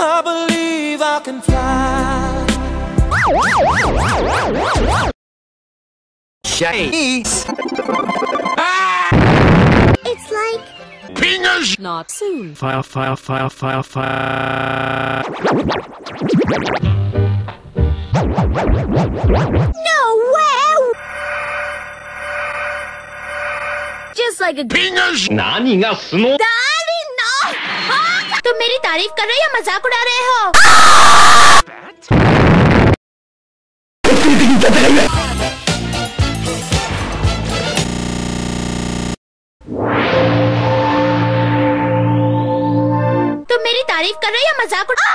I believe I can fly. Shades. Ah! It's like. Pingas! Not soon. Fire, fire, fire, fire, fire. No way! Just like a. Pingas! 何がスノー तुम मेरी तारीफ़ कर रहे हो या मज़ाक उड़ा रहे हो? तुम मेरी तारीफ़ कर रहे हो या मज़ाक उड़ा